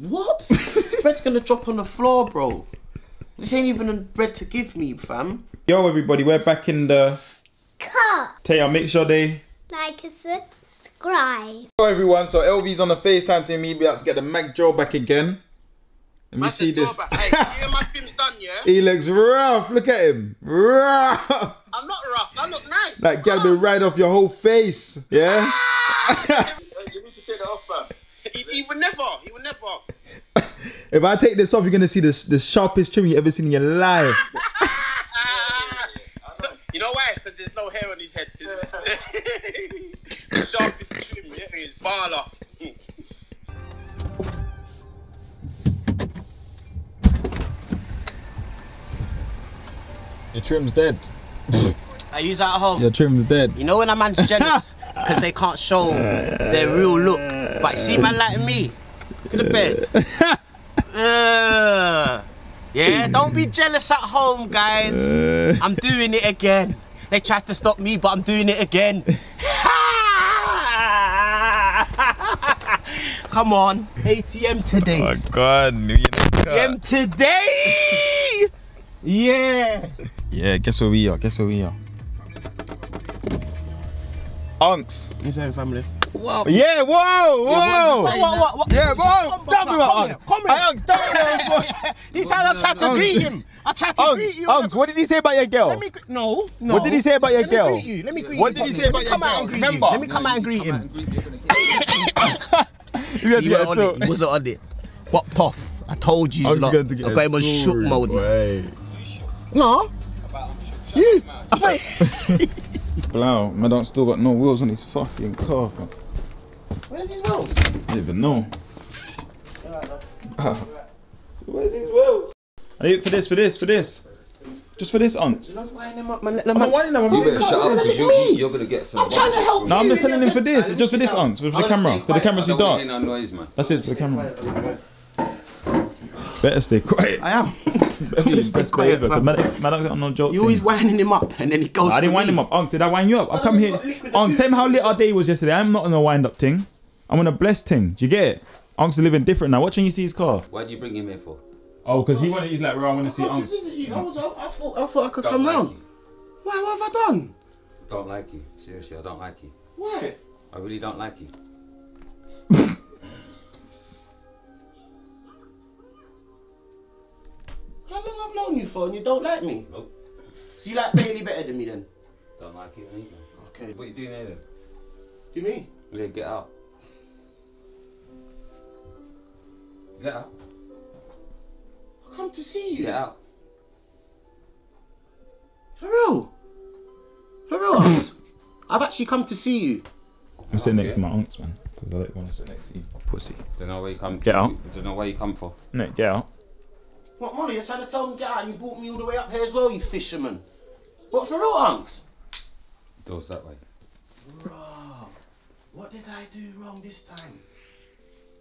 What? this bread's gonna drop on the floor, bro. This ain't even a bread to give me, fam. Yo, everybody, we're back in the. Cut. Taya, make sure they. Like and subscribe. Hello, everyone. So LV's on the FaceTime to me. Be able to get the Mac Joe back again. Let me That's see this. Hey, you hear my trim's done, yeah? He looks rough. Look at him. Rough. I'm not rough. I look nice. That gal be right off your whole face. Yeah? Ah! you need to take that off, fam. He, he would never. He would never. if I take this off, you're going to see the, the sharpest trim you ever seen in your life. So- you know why? Because there's no hair on his head. His, the sharpest trim, yeah? He's baller. Your trim's dead. I use that at home. Your trim's dead. You know when a man's jealous because they can't show their real look. But see man like me. Look at the bed. Uh, yeah, don't be jealous at home, guys. I'm doing it again. They tried to stop me, but I'm doing it again. Come on, ATM today. Oh, God. ATM today. Yeah. Yeah, guess where we are? Guess where we are? Unks. You saying family? Yeah, whoa, whoa. What, what, what, what? Yeah, whoa. Don't be my Come here, Unks. come here. Hey, Unks, don't be my He said I tried to greet him. I tried to greet Unks, you. Unks, what did he say about your girl? Let me gr- no, no. What did he say about your Let me greet you. Let me greet What you. did he say about your come out girl? and greet Remember? Let me come out and greet him. You had to He get wasn't on it. talk. He wasn't on it. What puff? I told you, Unks lot. going to get I a got him on shook story, mode. boy. No. You. Blow, man, don't still got no wheels on his fucking car. fam. Where's his wheels? I don't even know. Ah. So where's his wheels? I need it for this, for this, for this. Just for this, Unks. Love winding him up, man. I'm man. not whining him, I'm You better saying- shut up because you're, you're gonna get some. I'm trying to help No, I'm just telling him for this. Just for this, Unks. For the I'm gonna camera. For the quiet. camera I to don't want to dark. hear no noise, man. That's it for the camera. Better stay quiet. I am. Better be stay quiet, behaviour, 'cause fam. man, man, don't get on no joke. You always winding him up, and then he goes. I didn't wind me. him up. Unks, did I wind you up? I've come here. got liquid Unks, tell him how lit our day was yesterday. I'm not on a wind up thing. I'm on a blessed thing. Do you get it? Unks is living different now. Watching you see his car. Why do you bring him here for? Oh, because he wanted, he's like, bro, I want to see I, Unks. I, was, I, I thought, I thought I could Don't come like round. you. Why? What have I done? Don't like you. Seriously, I don't like you. Why? I really don't like you. I've known you for, and you don't like me? Nope. So you like Bailey better than me then? Don't like you either. Okay. What are you doing here then? Do You mean? Yeah, get out. Get out. I come to see you. Get out. For real? For real, Hans? I've actually come to see you. I'm sitting next to my aunts, man. Because I don't want to sit next to you. Pussy. Don't know where you come. Get out. Don't know where you come for. No, get out. Molly, you're trying to tell me get out and you brought me all the way up here as well, you fisherman. What, for real, Hans? Doors that way. Bro, what did I do wrong this time?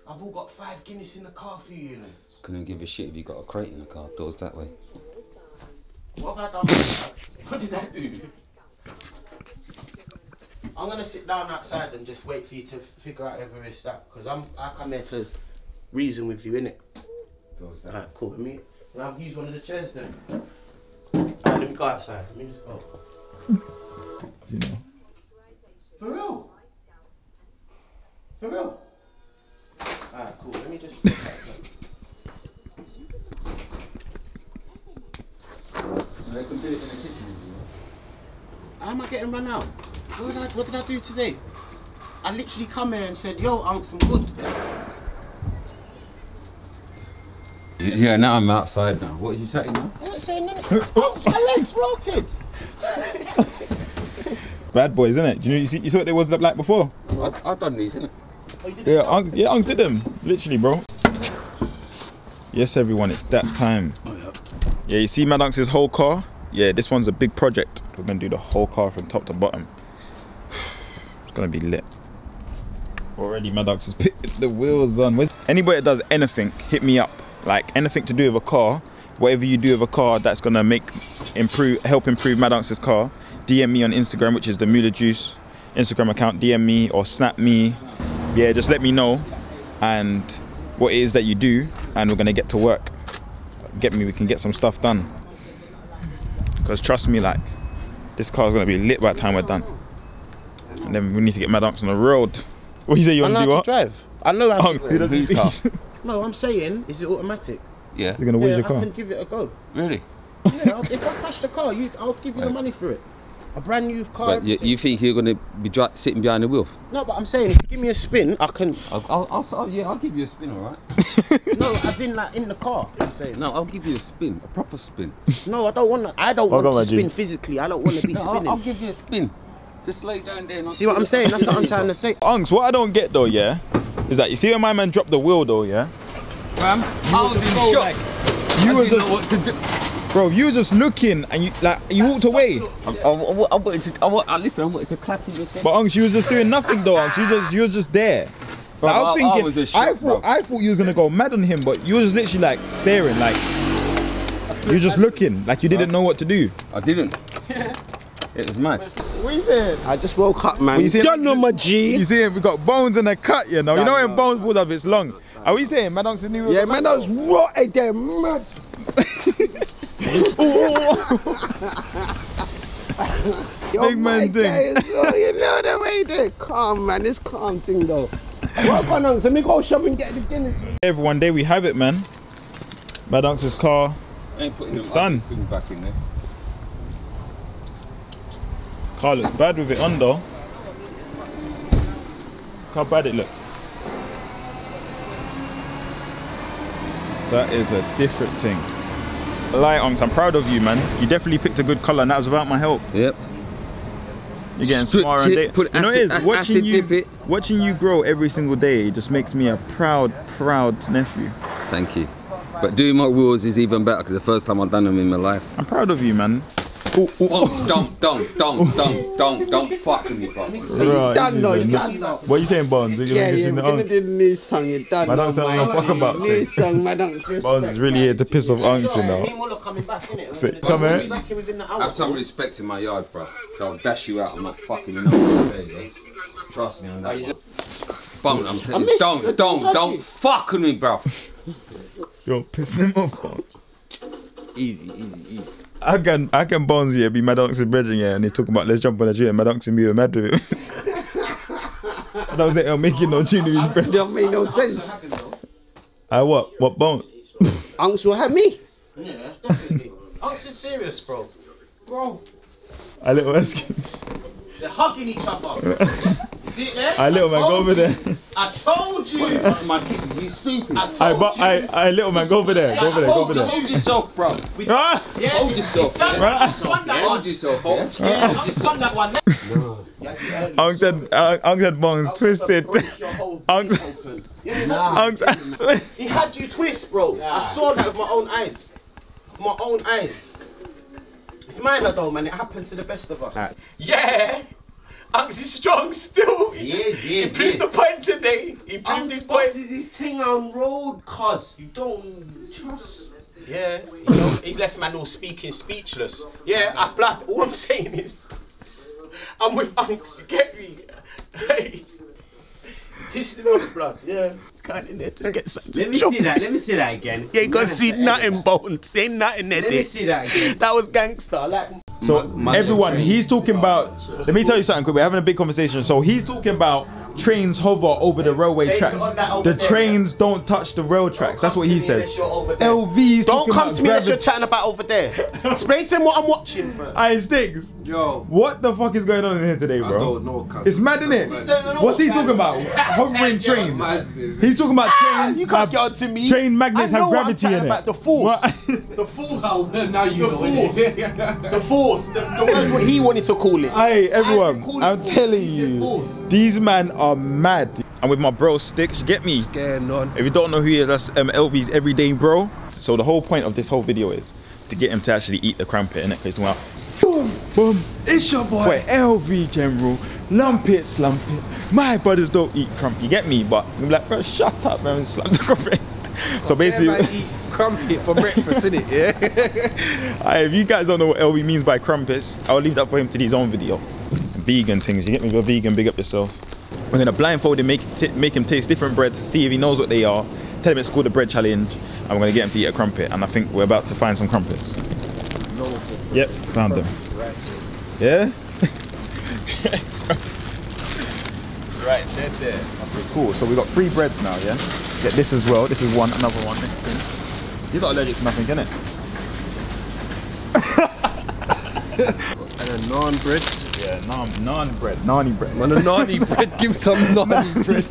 I've all got five Guinness in the car for you, you know. Couldn't give a shit if you got a crate in the car. Doors that way. What have I done? what did I do? I'm gonna sit down outside and just wait for you to figure out it's that, because I'm I come here to reason with you, innit? Doors that Alright, cool. Me, and I'll use one of the chairs then. Alright, let me go outside. Let me just go. You know. For real? For real? Alright, cool. Let me just. They can do it in the kitchen. How am I getting run out? What did I, what did I do today? I literally come here and said, yo, Unks, I'm some good. Yeah, now I'm outside now. What did you say now? I ain't saying nothing. Oh, Unks, my legs rotted. Bad boys, isn't it? Do you know you, see, you saw what they was like before? I, I've done these, innit? Oh, you Yeah, yourself? Yeah, Unks did them. Literally, bro. Yes, everyone, it's that time. Oh, yeah, you see Mad Unks' whole car? Yeah, this one's a big project. We're gonna do the whole car from top to bottom. It's gonna be lit. Already Mad Unks has put the wheels on. Where's- Anybody that does anything, hit me up. Like anything to do with a car, whatever you do with a car that's gonna make improve help improve Mad Unks' car, DM me on Instagram, which is the MularJuice Instagram account, DM me or snap me. Yeah, just let me know. And what it is that you do, and we're gonna get to work. Get me, we can get some stuff done. Because trust me, like, this car's gonna be lit by the time we're done. And then we need to get Mad Unks on the road. What you say you wanna know do how what? to drive. I know how Unc, to who drive. doesn't Whose car? No, I'm saying, is it automatic? Yeah. You're gonna waste yeah, your I car. can give it a go. Really? Yeah, I'll, if I crash the car, you, I'll give you the money for it. A brand new car. But you, you think you're gonna be dri- sitting behind the wheel? No, but I'm saying, if you give me a spin, I can. I'll, I'll, I'll, I'll- oh, yeah, I'll give you a spin, all right? No, as in like in the car. I'm saying. No, I'll give you a spin, a proper spin. No, I don't want. to I don't Hold want on, to Reggie. spin physically. I don't want to be No, I'll, spinning. I'll give you a spin. Just lay down there. And I'll See what I'm saying? That's what I'm trying to say. Unks, what I don't get though, yeah, is that you see when my man dropped the wheel though, yeah? Fam, I was in shock. like, You were didn't just, know what to do. bro, you were just looking and you like you walked away. I, I, I, I wanted to. I, I, listen, I wanted to clap in your But Unks, you was just doing nothing though, Unks. You just you was just there. Bro, Like, I was I- I thinking, I, was just shocked, thought bro. I thought you was gonna go mad on him, but you was literally like staring, like you were just looking, like you didn't know what to do. I didn't. It was mad. What you saying? I just woke up, man. you don't know my G. You see him? We got bones in a cut, you know. You know when Done, bones pulls up, it's long. Are we saying Mad Unks new? Yeah, man, that was right there, mad. Yo, Big man my thing. guys, oh, you know the way they calm, man. It's calm thing though. What on, Unks? Let me go shop and get the Guinness. Everyone day we have it, man. Mad car. I ain't putting them done. other back in there. Car looks bad with it under. Look how bad it look. That is a different thing. Light Unks, I'm proud of you, man. You definitely picked a good colour, and that was without my help. Yep. You're getting Strip smarter and tip, day. put you know acid- it is? Watching acid you, dip it. watching you grow every single day just makes me a proud, proud nephew. Thank you. But doing my wheels is even better because the first time I've done them in my life. I'm proud of you, man. Ooh, ooh, Oh, don't, don't, don't, don't, don't, don't fuck with me, bro. See, Right, done though, you you know. done though. What are you saying, Bonds? Are you Yeah, gonna yeah, get we're gonna do the new song, you done now, don't tell me man. what I'm talking about. New song, man. don't Bonds is really here to piss off Unks, you know. Meanwhile, coming back, innit? Come gonna here. be back here within the hour. Have some respect in my yard, bro. So I'll dash you out. I'm not fucking you know. There you go. Trust me on that. Bum, I'm telling you. Don't, don't, don't it. fuck with me, bro. You're pissing him off. Bonds. Easy, easy, easy. I can, I can Bonds here be Mad Unks and brethren, yeah, and they talk about let's jump on a tree and Mad Unks and me were mad with it. that was it, I'm making no tune with his brethren. Don't make no sense. I what? What Bonds? Unks will have me. Yeah, definitely. Unks is serious, bro. Bro. I little Eskins. They're hugging each other. You see it there? I little man, go told over you. there. I told you. My kid, you stupid. I told I, but you. I, I little man, go over there, go over there, go over there. hold yourself, bro. Ah! Yeah, hold yourself, done. yeah. Unks won Hold yourself, yeah? Yeah, Unks won that one. Unks had, uh, Unks had Bonds twisted. Unks, Unks, He had you twist, bro. I saw that with my own eyes. With my own eyes. It's minor though, man. It happens to the best of us. Yeah. Unks is strong still. He, just, is, he is, proved is. the point today. He proved Unks his point. bosses his thing on road, cuz you don't trust. Yeah, you know, he's left man all speaking speechless. Yeah, I blood. All I'm saying is, I'm with Unks. You get me? Hey, pissing off, blood. Yeah, going in there to get something. Let me see that. Let me see that again. You ain't gonna see nothing, bones. Ain't nothing there. Let me see that again. That was gangster. Like, So everyone, he's talking about. Let me tell you something quick. We're having a big conversation. So he's talking about trains hover over the railway Based tracks. on that The there, trains don't touch the rail tracks. That's what he says. Unless you're over there. LV's Don't come to me unless you're chatting about over there. Explain to him what I'm watching first. Iron Sticks. Yo, What the fuck is going on in here today, bro? I bro? don't know. It's mad, innit? What's he talking about? Hovering trains. He's He's talking about Ah, trains. you can't get on to me. Train magnets have know what I'm gravity chatting in it. about, the force. The force. now you the know force. the force. The, the word's what he wanted to call it. Hey everyone, didn't call it I'm telling you, these men are mad. I'm with my bro Sticks, get me? Getting on. If you don't know who he is, that's um, LV's everyday bro. So the whole point of this whole video is to get him to actually eat the crumpet, innit? Because well, boom, boom. It's your boy. Wait, LV General, lump it, slump it. My brothers don't eat crumpet, you get me? But I'm like, bro, shut up, man, slap the crumpet. So basically, eat crumpet for breakfast, innit? Yeah. Aye, if you guys don't know what LV means by crumpets, I'll leave that for him to do his own video. Vegan things, you get me? Go vegan, big up yourself. We're gonna blindfold him, make, make him taste different breads, see if he knows what they are. Tell him it's called the bread challenge, and we're gonna get him to eat a crumpet. And I think we're about to find some crumpets. Yep, found them. Yeah. right, dead there. Okay, cool. So we've got three breads now. Yeah. Get this as well. This is one, another one next to him. You're not allergic to nothing, can it? And a naan bread. Yeah, naan, naan bread, nani bread. Man, a nani bread. Give some nani bread.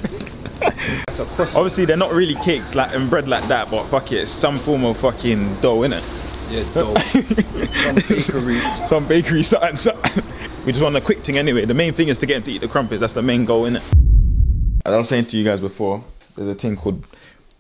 Obviously, they're not really cakes like and bread like that, but fuck it, it's some form of fucking dough, innit? Yeah, dope. some bakery. some bakery something, something. We just want a quick thing anyway. The main thing is to get him to eat the crumpets. That's the main goal, innit? As I was saying to you guys before, there's a thing called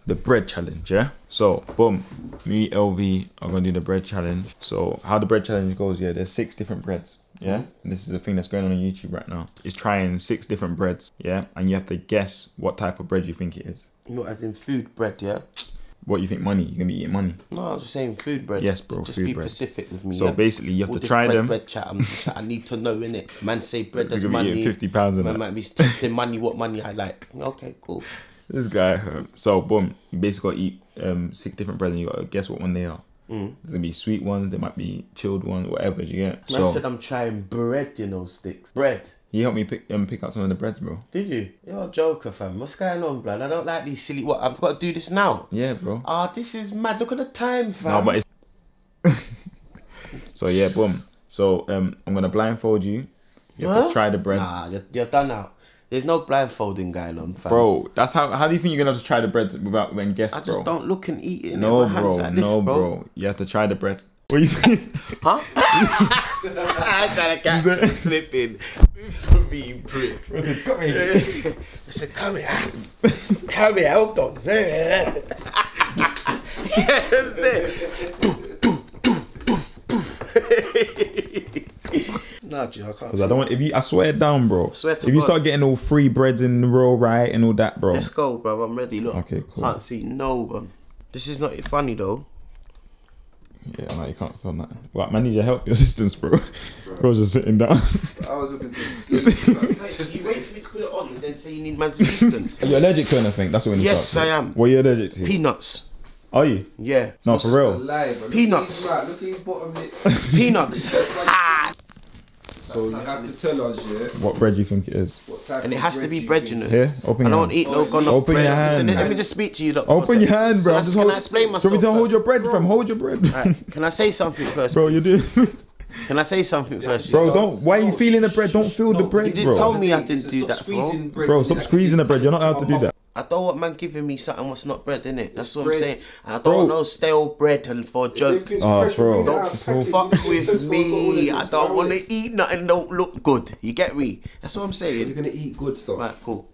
the bread challenge, yeah? So, boom, me, LV are gonna do the bread challenge. So, how the bread challenge goes, yeah, there's six different breads, yeah? And this is the thing that's going on on YouTube right now. It's trying six different breads, yeah? And you have to guess what type of bread you think it is. Not as in food bread, yeah? What you think money? You're gonna be eating money. No, I was just saying food bread. Yes, bro, Just food be bread. specific with me. So yeah? basically, you have All to try bread, them. Bread chat. I'm just, I need to know innit? Man say bread as money. 50 pounds in Man might be testing money. What money I like? Okay, cool. This guy. So boom, you basically eat um, six different breads, and you got to guess what one they are. Mm. There's gonna be sweet ones. There might be chilled ones, whatever you get. Man So said I'm trying bread, you know, sticks. Bread. You helped me pick um, pick up some of the breads, bro. Did you? You're a joker, fam. What's going on, blood? I don't like these silly. What? I've got to do this now. Yeah, bro. Ah, this is mad. Look at the time, fam. No, but it's. so yeah, boom. So um, I'm gonna blindfold you. You have Huh? to try the bread, Nah, you're, you're done now. There's no blindfolding guy on, fam. bro. That's how. How do you think you're gonna have to try the bread without when guess, I just bro? don't look and eat it. No, bro. like this, no, bro. You have to try the bread. What you saying? Huh? I'm trying to catch you slipping. Move from me, prick. I said, come here. I said, Come here, come here, hold on. Yeah, yes, there. Nah, G, I can't. Because I don't want if you. I swear down, bro. swear to if you God. start getting all free breads in a row right and all that, bro. Let's go, bro. I'm ready. Look. Okay, cool. Can't see no one. This is not funny though. Yeah, no, you can't film that. What, man, need your help, your assistance, bro. Bro's just sitting down. I was looking to sleep. you wait for me to put it on and then say you need man's assistance. Are you allergic to anything? That's what we need Yes, to I am. with. What are you allergic to? Peanuts. Are you? Yeah. No, for real. Peanuts. Right, look at his bottom lip. Peanuts. So you have to tell us, yeah, What bread do you think it is? and it has to be bread, you think know. Here, open I your don't hand. eat no gone off Open bread. your hand, Listen, let me just speak to you. Look, Open your hand, bro. So I'm just can hold, I explain Do myself? you want me to hold your bread, fam? Hold your bread. Alright, Can I say something first? bro, you do. Can I say something first? bro, don't. Why are you feeling the bread? Don't feel the bread, you did bro. tell me I didn't do that, bro. Bro, stop squeezing the bread. You're not allowed to do that. I don't want man giving me something what's not bread, innit? That's It's what bread. I'm saying. And I don't Bro. want no stale bread and for a joke. Oh, bro. Don't fuck with me. I don't want to eat nothing don't look good. You get me? That's what I'm saying. You're gonna eat good stuff. Right, cool.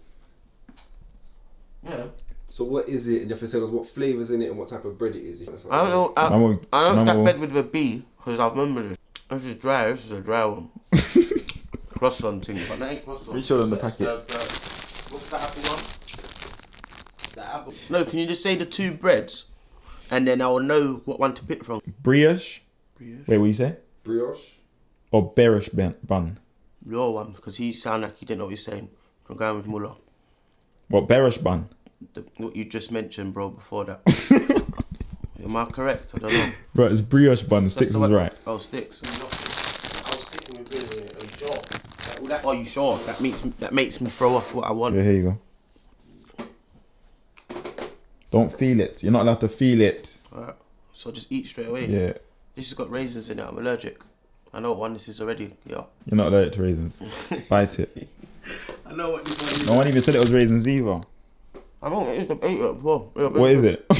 Yeah. So what is it? And you have to tell us what flavors in it and what type of bread it is. I don't know. I, Man will- I know it's man that bread with a B because I remember this. This is dry. This is a dry one. croissant thing, but that ain't croissant. Be sure on the That's uh, packet. the- the- what's that apple one? That apple. No, can you just say the two breads, and then I will know what one to pick from. Brioche. Brioche. Wait, what you say? Brioche. Or bearish bun? bun. Your um, one because he sounded like he didn't know what he's saying. I'm going with Muller. What bearish bun? The, what you just mentioned, bro. Before that. Am I correct? I don't know. Bro, it's brioche bun. That's Sticks the is right. Oh, sticks. Oh, I was sticking with this. Are you sure? That- Are you sure? That makes me, that makes me throw off what I want. Yeah, here you go. Don't feel it. You're not allowed to feel it. Alright. So just eat straight away. Yeah, This has got raisins in it. I'm allergic. I know what one this is already. Yeah. you're not allergic to raisins. Bite it. I know what this one is. No one even said it was raisins either. I know it is. I've before. Yeah, What is it?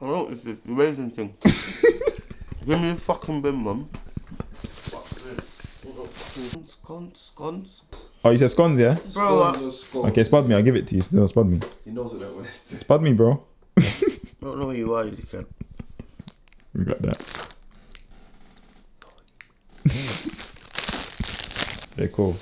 I know it's the raisin thing. Give me a fucking bin, mum. Scones, scones. Oh, you said scones, yeah? Bro, Scones or scones. Okay, spud me. I'll give it to you. Still, spud me. He knows what that one is. Spud me, bro. I don't know who you are, you can. We got that. okay, cool.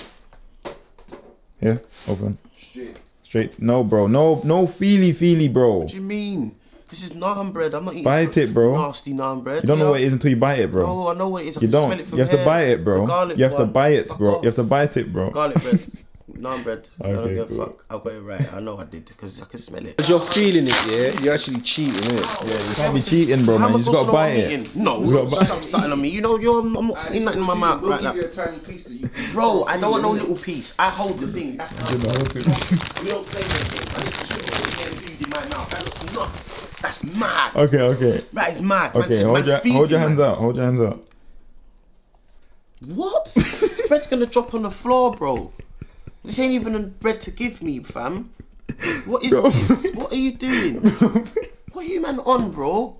Here, open. Straight. Straight. No, bro. No, no feely, feely, bro. What do you mean? This is naan bread. I'm not eating Bite it, bro. nasty naan bread. You don't know what it is until you bite it, bro. No, I know what it is. I You can smell don't. it from You have to here. bite it, The bro. garlic You have to one. buy it, bro. You have to bite it, bro. Garlic bread. naan bread. I don't Okay, give a fuck. I got it right. I know I did because I can smell it. Because you're feeling it, yeah? You're actually cheating, innit? Yeah, you Can't be cheating, bro, How man. You just gotta to bite it. No, You gotta bite- shove something on me. You know, you're, I'm not putting nothing in my mouth right now. a tiny piece that you. Bro, I don't want no little piece. I hold the thing. That's how we don't play with it. I just shoot it and get food in my mouth. That looks nuts. That's mad. Okay, okay. That is mad. Man's- Okay, hold man's your, hold your man. hands out. Hold your hands out. What? this bread's gonna drop on the floor, bro. This ain't even a bread to give me, fam. What is Bro. this? What are you doing? What are you man on, bro?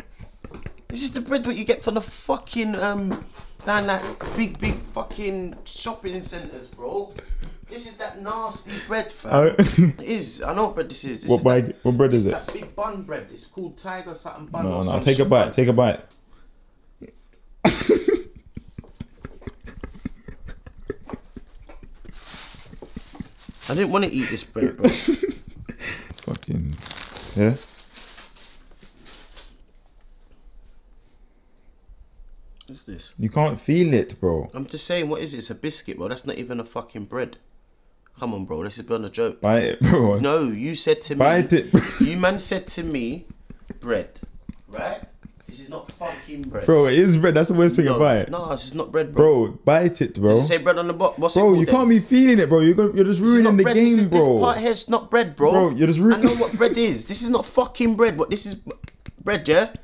This is the bread what you get from the fucking um down that big big fucking shopping centres, bro. This is that nasty bread, fam. Uh, It is. I know what bread this is. This what, is that, what bread is it's it? that big bun bread. It's called Tiger something bun. No, or no. some Take a bite. bun. Take a bite. I didn't want to eat this bread, bro. Fucking. Yeah. What's this? You can't feel it, bro. I'm just saying, what is it? It's a biscuit, bro. That's not even a fucking bread. Come on, bro. This is been a joke. Buy it, bro. No, you said to me. Bite it. You man said to me, bread. Right? This is not fucking bread. Bro, it is bread. That's the worst thing no, about it. No, this is not bread, bro. Bro, bite it, bro. Does it say bread on the box? What's it Bro, called you then? can't be feeling it, bro. You're gonna, you're just ruining the bread. game, this is, bro. This part here is not bread, bro. Bro, you're just ruining I know what bread is. This is not fucking bread. What this is bread, yeah?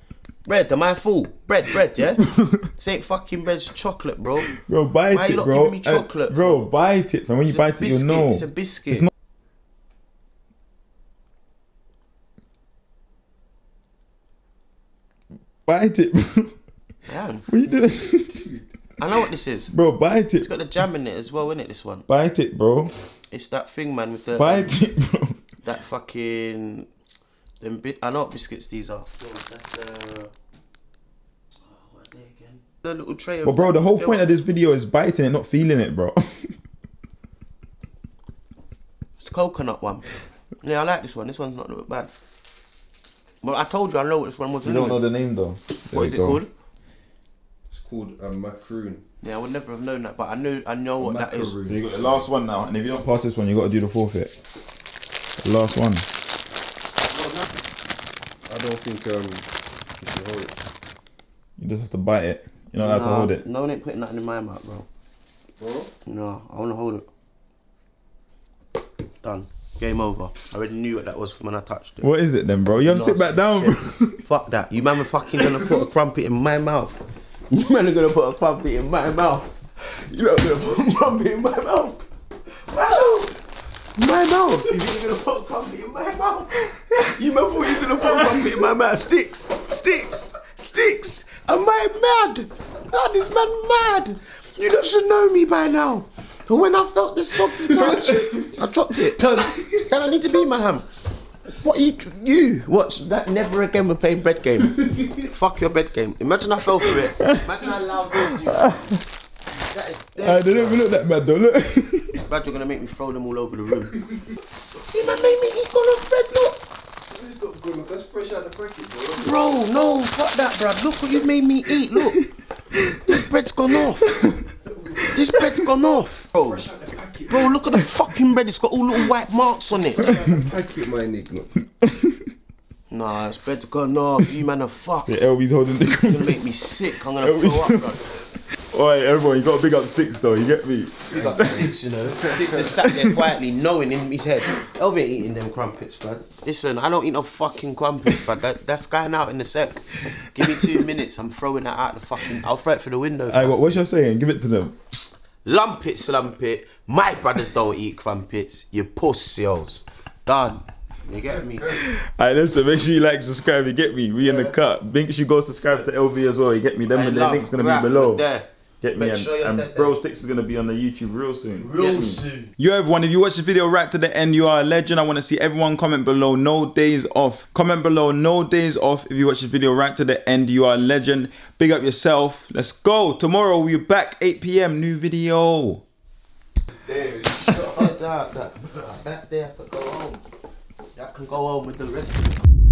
Bread, am I fool? Bread, bread, yeah? this ain't fucking bread, it's chocolate, bro. Bro, bite Why you it, not bro. giving me Uh, chocolate, bro, bite it. And when you It's a bite it, you'll know. It's a biscuit. It's not- Bite it, bro. Man, What are you doing? I know what this is. bro, bite it. It's got the jam in it as well, isn't it, this one? Bite it, bro. It's that thing, man, with the Bite it, bro. that fucking them bit. I know what biscuits these are. Yo, that's the. Oh, what are again? The little tray. Of But bro, the whole point of this video is biting it, not feeling it, bro. It's coconut one. Yeah, I like this one. This one's not that bad. But I told you I know what this one was. You don't know anyway. the name though. What is it called? It's called a macaroon. Yeah, I would never have known that, but I knew I know what that is. So you got the last one now, and if you don't pass this one, you got to do the forfeit. The last one. I don't think um you should hold it. You just have to bite it. You're not allowed to hold it. No one ain't putting nothing in my mouth, bro. Bro? No, I want to hold it. Done. Game over. I already knew what that was from when I touched it. What is it then, bro? You have to sit back down, bro. Fuck that. You man are fucking gonna put a crumpet in my mouth. You man are gonna put a crumpet in my mouth. You man are gonna put a crumpet in my mouth. My mouth. My mouth. You think you're gonna put a crumpet in my mouth? You man thought you're gonna put a crumpet in my mouth. Sticks. Sticks. Sticks. Am I mad? God, this man mad. You lot should know me by now. And when I felt the soggy touch, I dropped it. Don't need to be my ham. What are you? You watch that? Never again. We're playing bread game. Fuck your bread game. Imagine I fell for it. Imagine how loud you. That is Uh, they don't even look that bad though. Look. Brad, you're gonna make me throw them all over the room. you man made me eat all of bread. Look, It's not good, look, that's fresh out the packet, bro. bro. No, fuck that, Brad. Look what you made me eat. Look, this bread's gone off. This bread's gone off, bro. Bro, look at the fucking bread. It's got all little white marks on it. Packet, my nigga. Nah, this bread's gone off. You man are fucked. Yeah, LV's holding the You're gonna make me sick. I'm gonna throw up, bro. Oi, everyone, you got to big up sticks though. You get me? Big up Sticks, you know. Sticks just sat there quietly, knowing in his head, Elvin eating them crumpets, bud. Listen, I don't eat no fucking crumpets, but that, that's going out in a sec. Give me two minutes, I'm throwing that out the fucking. I'll throw it through the window. Hey, what, what's you saying? Give it to them. Lump it, slump it. My brothers don't eat crumpets. You pussies. Done. You get me? Alright, listen, make sure you like, subscribe, you get me? We in the cut. Make sure you go subscribe to LV as well, you get me? Them their link's gonna be below. There. Get me? And, sure and Bro. Sticks is gonna be on the YouTube real soon. Real soon. Yo, everyone, if you watch the video right to the end, you are a legend. I want to see everyone comment below no days off. Comment below no days off. If you watch the video right to the end, you are a legend. Big up yourself. Let's go. Tomorrow we're back 8 p.m. New video. That, that, that, that there for go home. That can go home with the rest of it.